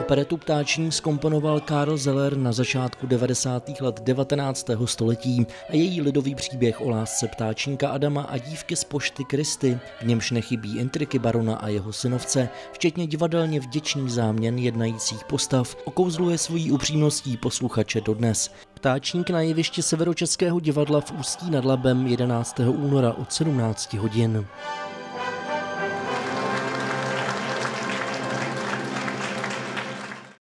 Operetu ptáčním skomponoval Karl Zeller na začátku 90. let 19. století a její lidový příběh o lásce ptáčníka Adama a dívky z pošty Kristy, v němž nechybí intriky barona a jeho synovce, včetně divadelně vděčných záměn jednajících postav, okouzluje svojí upřímností posluchače dodnes. Ptáčník na jevišti Severočeského divadla v Ústí nad Labem 11. února od 17 hodin.